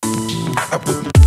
I put